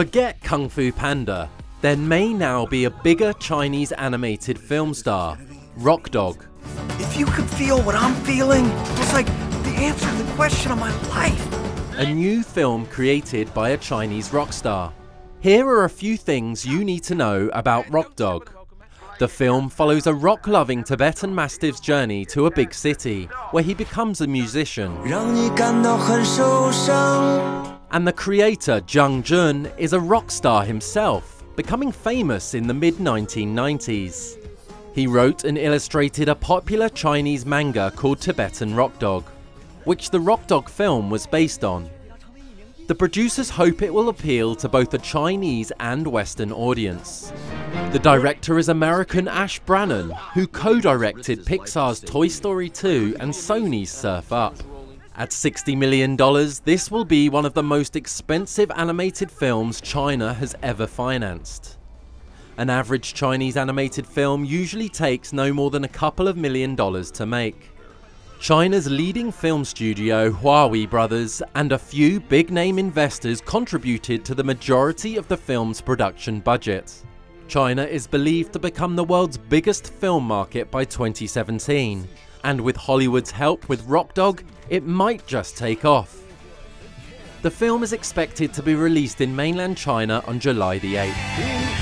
Forget Kung Fu Panda. There may now be a bigger Chinese animated film star, Rock Dog. If you could feel what I'm feeling, it's like the answer to the question of my life. A new film created by a Chinese rock star. Here are a few things you need to know about Rock Dog. The film follows a rock loving Tibetan Mastiff's journey to a big city, where he becomes a musician. And the creator, Zhang Jun, is a rock star himself, becoming famous in the mid 1990s. He wrote and illustrated a popular Chinese manga called Tibetan Rock Dog, which the Rock Dog film was based on. The producers hope it will appeal to both a Chinese and Western audience. The director is American Ash Brannon, who co-directed Pixar's Toy Story 2 and Sony's Surf's Up. At $60 million, this will be one of the most expensive animated films China has ever financed. An average Chinese animated film usually takes no more than a couple of million dollars to make. China's leading film studio, Huayi Brothers, and a few big name investors contributed to the majority of the film's production budget. China is believed to become the world's biggest film market by 2017, and with Hollywood's help with Rock Dog, it might just take off. The film is expected to be released in mainland China on July the 8th.